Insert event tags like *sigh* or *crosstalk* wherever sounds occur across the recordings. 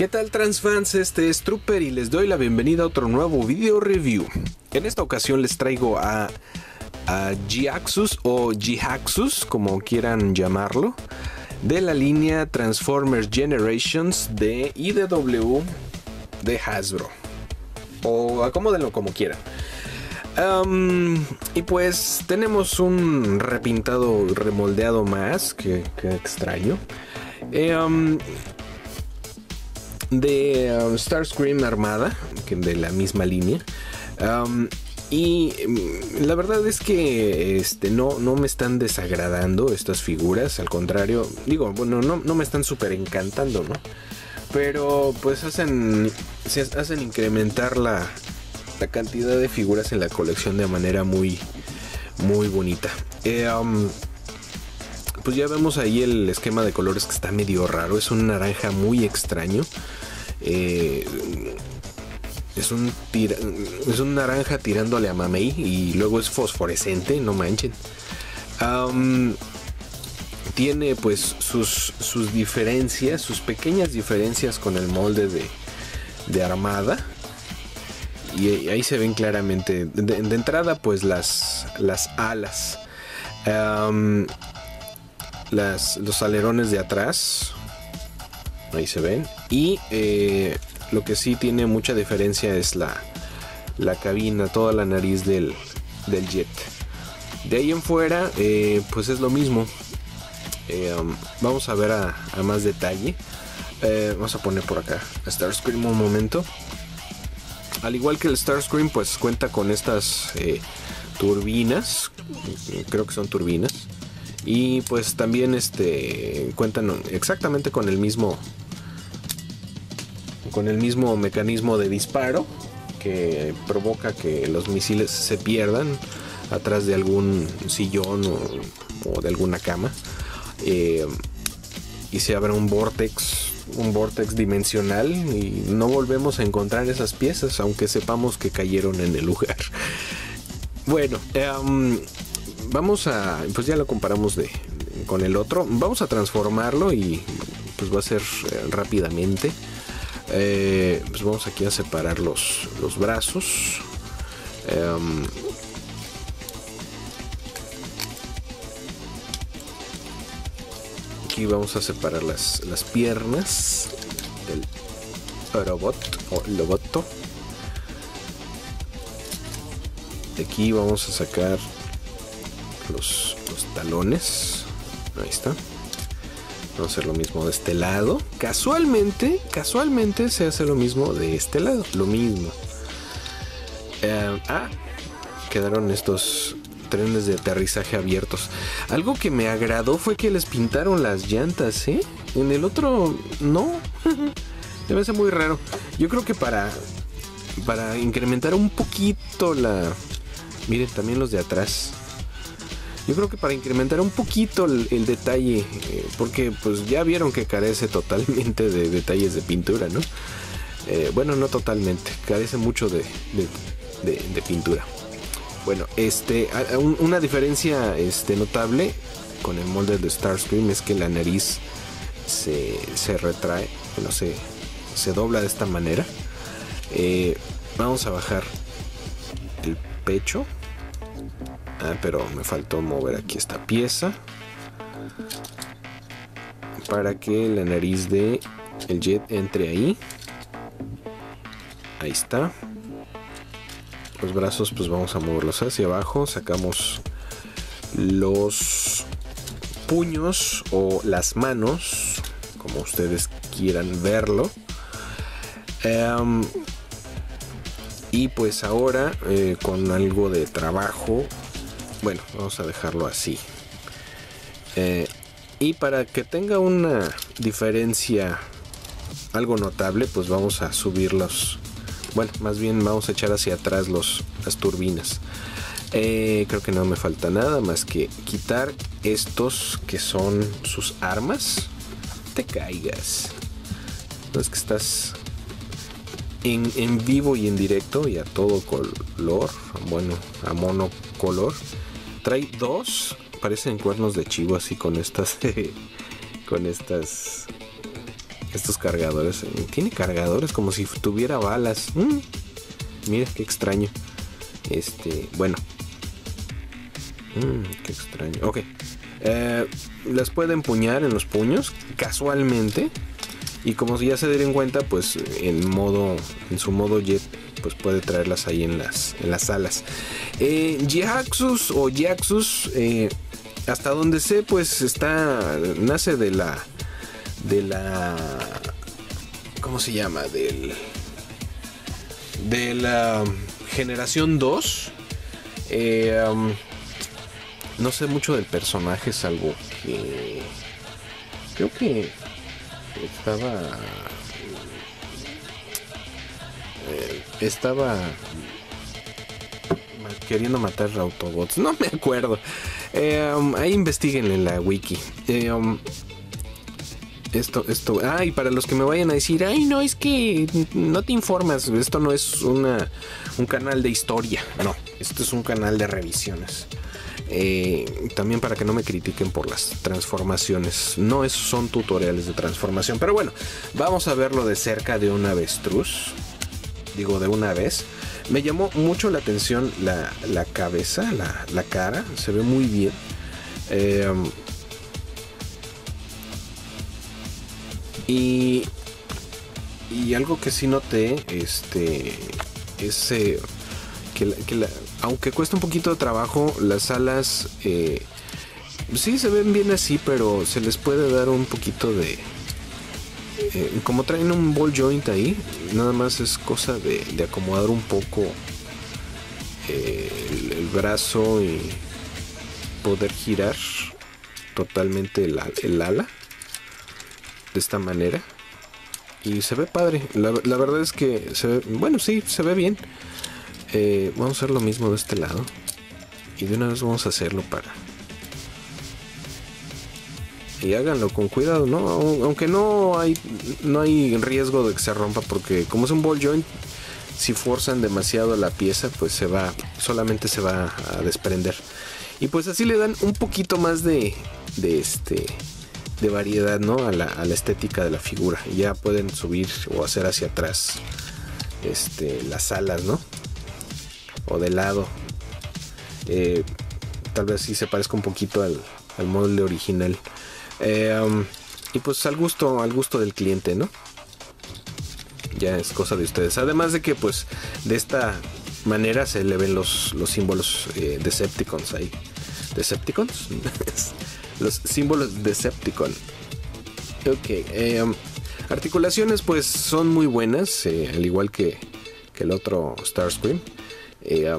¿Qué tal transfans? Este es Trooper y les doy la bienvenida a otro nuevo video review. En esta ocasión les traigo a, a G-Axus o G-Axus, como quieran llamarlo, de la línea Transformers Generations de IDW de Hasbro. O acomódenlo como quieran. Y pues tenemos un repintado, remoldeado más, que, extraño. Um, de um, Starscream Armada, que de la misma línea. Um, y mm, la verdad es que este, no, no me están desagradando estas figuras, al contrario, digo, bueno, no, no me están súper encantando, ¿no? Pero pues hacen, se hacen incrementar la, la cantidad de figuras en la colección de manera muy, muy bonita. Eh, um, pues ya vemos ahí el esquema de colores que está medio raro. Es un naranja muy extraño. Eh, es un es un naranja tirándole a mamey y luego es fosforescente, no manchen. tiene pues sus, sus diferencias, sus pequeñas diferencias con el molde de, de armada. Y ahí se ven claramente. De, entrada, pues las, las alas. las, los alerones de atrás Ahí se ven. Y eh, lo que sí tiene mucha diferencia es la, la cabina, toda la nariz del, del jet. De ahí en fuera, eh, pues es lo mismo. Eh, um, vamos a ver a, más detalle. vamos a poner por acá Starscream un momento. Al igual que el Starscream, pues cuenta con estas turbinas. Creo que son turbinas. Y pues también este cuentan exactamente con el mismo con el mismo mecanismo de disparo que provoca que los misiles se pierdan atrás de algún sillón o, de alguna cama eh, y se abre un vortex un vortex dimensional y no volvemos a encontrar esas piezas aunque sepamos que cayeron en el lugar. Bueno em, vamos a pues ya lo comparamos de, con el otro. Vamos a transformarlo y pues va a ser eh, rápidamente eh, pues vamos aquí a separar los, los brazos. Em, aquí vamos a separar las, las piernas del robot o loboto. Aquí vamos a sacar los, los talones. Ahí está. Vamos a hacer lo mismo de este lado. Casualmente, casualmente se hace lo mismo de este lado. Lo mismo. Eh, ah, quedaron estos trenes de aterrizaje abiertos. Algo que me agradó fue que les pintaron las llantas, ¿eh? En el otro, no. *laughs* me hace muy raro. Yo creo que para, para incrementar un poquito la... Miren, también los de atrás. Yo creo que para incrementar un poquito el, detalle, eh, porque pues ya vieron que carece totalmente de detalles de pintura, ¿no? Eh, bueno, no totalmente, carece mucho de, pintura. Bueno, este, una diferencia este, notable con el molde de Starscream es que la nariz se, se retrae, no se, se dobla de esta manera. Eh, vamos a bajar el pecho Ah, pero me faltó mover aquí esta pieza. Para que la nariz de el jet entre ahí. Ahí está. Los brazos pues vamos a moverlos hacia abajo. Sacamos los puños o las manos. Como ustedes quieran verlo. Em, y pues ahora eh, con algo de trabajo bueno, vamos a dejarlo así. Eh, y para que tenga una diferencia algo notable, pues vamos a subir los... Bueno, más bien vamos a echar hacia atrás los, las turbinas. Eh, creo que no me falta nada más que quitar estos que son sus armas. Te caigas. No que estás en, en vivo y en directo y a todo color. Bueno, a monocolor. Trae dos, parecen cuernos de chivo así con estas, *laughs* con estas estos cargadores. Tiene cargadores como si tuviera balas. Mm, mira, qué extraño. Este, bueno. Mm, qué extraño. Ok. Eh, las puede empuñar en los puños, casualmente. Y como ya se dieron cuenta, pues en modo, en su modo jet, pues puede traerlas ahí en las, en las alas. Eh, o Jaxus, eh, hasta donde sé, pues está, nace de la, de la, ¿cómo se llama? Del, de la generación 2. Eh, um, no sé mucho del personaje, salvo que creo que estaba eh, estaba queriendo matar Autobots. No me acuerdo. Eh, um, ahí investiguen en la wiki. Eh, um, esto, esto. Ah, y para los que me vayan a decir, ay, no, es que no te informas. Esto no es una, un canal de historia. No, esto es un canal de revisiones. Eh, también para que no me critiquen por las transformaciones. No es, son tutoriales de transformación. Pero bueno, vamos a verlo de cerca de un avestruz. Digo, de una vez. Me llamó mucho la atención la, cabeza, la, cara. Se ve muy bien. Eh, y, y algo que sí noté, este, es que, que aunque cuesta un poquito de trabajo, las alas eh, sí se ven bien así, pero se les puede dar un poquito de... Eh, como traen un ball joint ahí, nada más es cosa de, acomodar un poco eh, el, brazo y poder girar totalmente el, ala de esta manera. Y se ve padre. La, verdad es que bueno, sí, se ve bien. Eh, vamos a hacer lo mismo de este lado. Y de una vez vamos a hacerlo para... Y háganlo con cuidado, ¿no? Aunque no hay, no hay riesgo de que se rompa porque como es un ball joint, si forzan demasiado la pieza, pues se va, solamente se va a desprender. Y pues así le dan un poquito más de, de este, de variedad, ¿no? A la, a la estética de la figura. Ya pueden subir o hacer hacia atrás, este, las alas, ¿no? o de lado. Eh, tal vez sí se parezca un poquito al, al molde original. Eh, um, y pues al gusto, al gusto del cliente, ¿no? Ya es cosa de ustedes. Además de que pues de esta manera se le ven los, los símbolos eh, Decepticons ahí. ¿Decepticons? *laughs* los símbolos Decepticon. Ok. Um, articulaciones pues son muy buenas, al igual que, que el otro Starscream. Eh,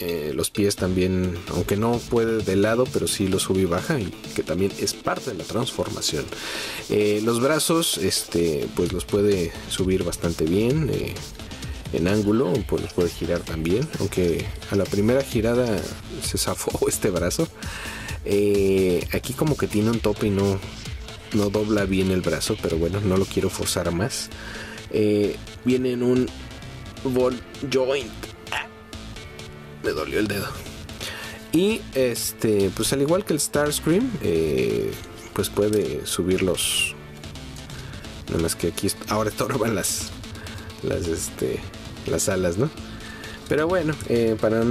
eh, los pies también, aunque no puede de lado, pero sí lo sube y baja, y que también es parte de la transformación. Eh, los brazos, este, pues los puede subir bastante bien. en ángulo, pues los puede girar también, aunque a la primera girada se zafó *laughs* este brazo. aquí como que tiene un tope y no, no dobla bien el brazo, pero bueno, no lo quiero forzar más. viene en un ball joint. Me dolió el dedo. Y este, pues al igual que el Starscream, eh, pues puede subir los. Nada más que aquí ahora estorban las, las, este, las alas, ¿no? Pero bueno, eh, para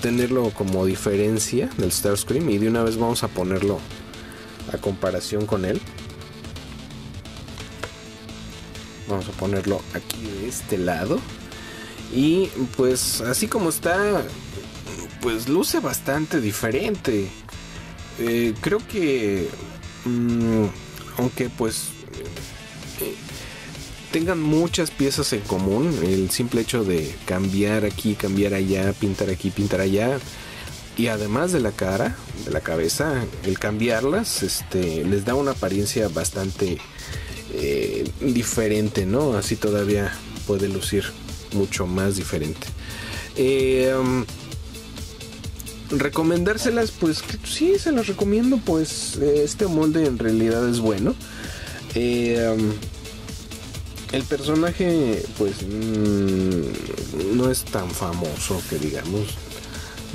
tenerlo como diferencia del Starscream y de una vez vamos a ponerlo a comparación con él. Vamos a ponerlo aquí de este lado. Y pues así como está, pues luce bastante diferente. Eh, creo que, mm, aunque pues tengan muchas piezas en común, el simple hecho de cambiar aquí, cambiar allá, pintar aquí, pintar allá, y además de la cara, de la cabeza, el cambiarlas, este, les da una apariencia bastante eh, diferente, ¿no? Así todavía puede lucir mucho más diferente. Eh, um, recomendárselas, pues sí, se las recomiendo, pues este molde en realidad es bueno. Eh, um, el personaje, pues mm, no es tan famoso que digamos.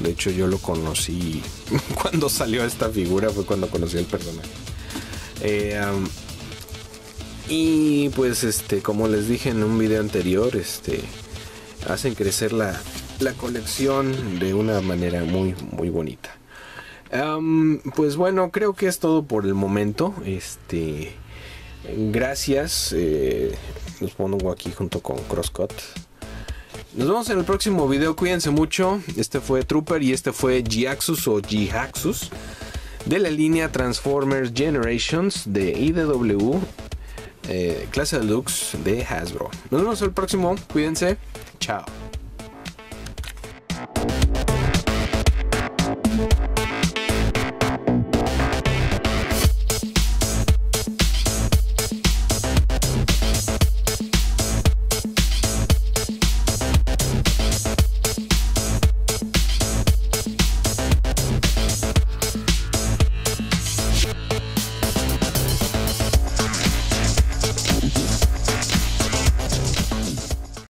De hecho, yo lo conocí *laughs* cuando salió esta figura, fue cuando conocí el personaje. Um, Y pues este, como les dije en un video anterior, este hacen crecer la, la colección de una manera muy muy bonita. pues bueno, creo que es todo por el momento. Este gracias. Eh, los pongo aquí junto con Crosscut. Nos vemos en el próximo video. Cuídense mucho. Este fue Trooper y este fue G-Axus o G-Haxus de la línea Transformers Generations de IDW, eh, clase deluxe de Hasbro. Nos vemos el próximo. Cuídense. Ciao.